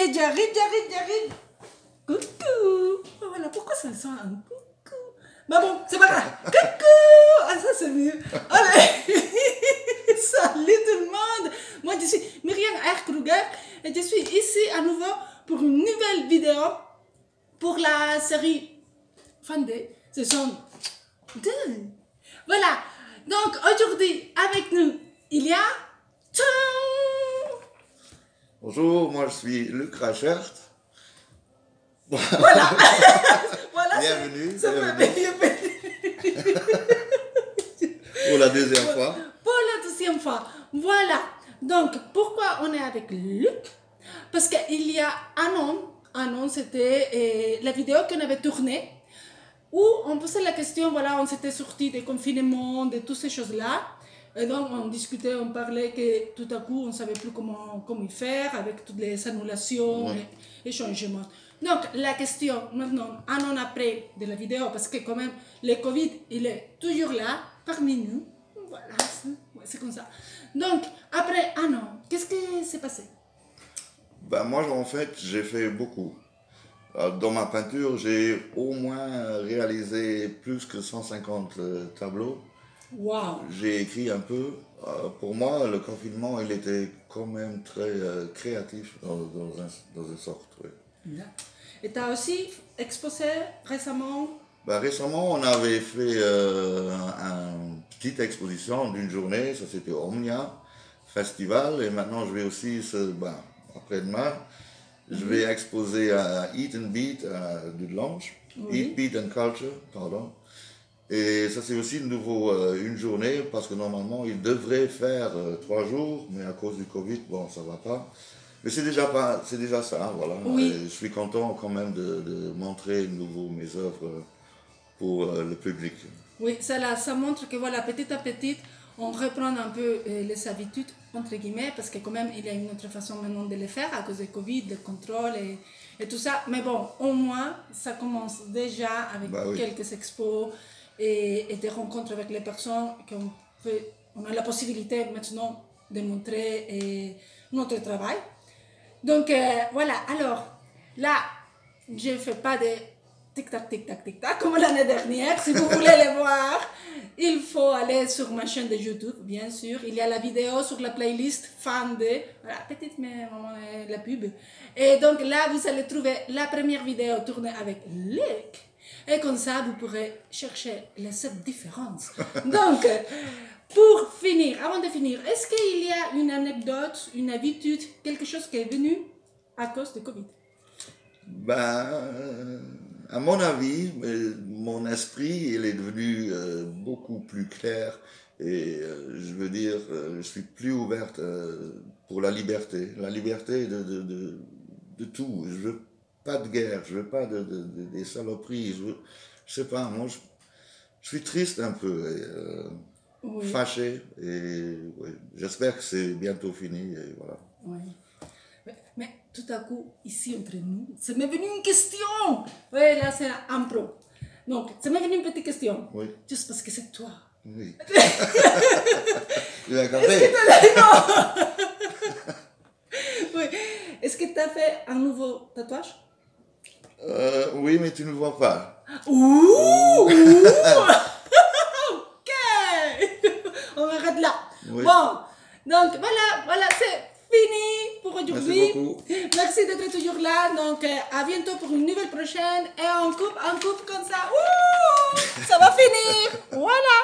J'arrive, j'arrive, j'arrive. Coucou. Oh, voilà, pourquoi ça sent un coucou? Mais bon, c'est pas grave. Coucou. Ah, ça c'est mieux. Allez. Salut tout le monde. Moi, je suis Myriam R. Kruger et je suis ici à nouveau pour une nouvelle vidéo pour la série Day, saison 2. Voilà. Donc, aujourd'hui, avec nous, il y a... Bonjour, moi je suis Luc Rachert. Voilà. voilà bienvenue. Ça bienvenue. Pour la deuxième fois. Pour la deuxième fois. Voilà. Donc, pourquoi on est avec Luc? Parce qu'il y a un an, un an, c'était euh, la vidéo qu'on avait tournée où on posait la question, voilà, on s'était sorti des confinements, de toutes ces choses-là. Et donc, on discutait, on parlait que tout à coup, on ne savait plus comment, comment y faire avec toutes les annulations et, et, changements. Donc, la question maintenant, un an après de la vidéo, parce que quand même, le Covid, il est toujours là, parmi nous. Voilà, c'est comme ça. Donc, après un an, qu'est-ce qui s'est passé? Ben, Moi, en fait, j'ai fait beaucoup. Dans ma peinture, j'ai au moins réalisé plus que 150 tableaux. Wow. J'ai écrit un peu. Pour moi, le confinement, il était quand même très créatif dans, dans, un, dans une sorte. Oui. Et tu as aussi exposé récemment? Ben, Récemment, on avait fait euh, une petite exposition d'une journée, ça c'était Omnia Festival, et maintenant je vais aussi, ben, après-demain, je vais exposer à Eat and Beat à Dudelange, oui. Eat, Beat and Culture, pardon. Et ça, c'est aussi nouveau, euh, une journée, parce que normalement, il devrait faire euh, trois jours, mais à cause du Covid, bon, ça va pas. Mais c'est déjà, pas, c'est déjà ça, voilà. Oui. Je suis content quand même de, de montrer nouveau mes œuvres pour euh, le public. Oui, ça, là, ça montre que voilà, petit à petit, on reprend un peu les habitudes, entre guillemets, parce que quand même, il y a une autre façon maintenant de le faire à cause du Covid, le contrôle et, et tout ça. Mais bon, au moins, ça commence déjà avec bah oui. quelques expos et, et, des rencontres avec les personnes qu'on peut, on a la possibilité maintenant de montrer et, notre travail. Donc voilà, alors là, je ne fais pas de tic-tac, tic-tac, tic-tac comme l'année dernière. Si vous voulez les voir, il faut aller sur ma chaîne de YouTube, bien sûr. Il y a la vidéo sur la playlist fan de. Voilà, petite mais vraiment la pub. Et donc là, vous allez trouver la première vidéo tournée avec Luc. Et comme ça, vous pourrez chercher les sept différences. Donc, pour finir, avant de finir, est-ce qu'il y a une anecdote, une habitude, quelque chose qui est venu à cause de Covid? Ben, à mon avis, mon esprit, il est devenu euh, beaucoup plus clair et euh, je veux dire, euh, je suis plus ouverte pour la liberté, la liberté de, de, de, de, tout. Je veux pas de guerre, je veux pas de, des saloperies, je, veux, je sais pas, moi je, je suis triste un peu. Et, oui. fâché et ouais, j'espère que c'est bientôt fini et voilà. Oui. Mais, mais, tout à coup, ici entre nous, ça m'est venu une question. Oui, là c'est un pro. Donc, ça m'est venu une petite question. Oui. Juste parce que c'est toi. Oui. tu l'as. Est-ce que tu as fait un nouveau tatouage? Euh, oui, mais tu ne vois pas. Ouh, Ok On arrête là. Bon, donc voilà, voilà, c'est fini pour aujourd'hui. Merci, Merci d'être toujours là. Donc, euh, à bientôt pour une nouvelle prochaine. Et on coupe, on coupe comme ça. Ouh, ça va finir. Voilà.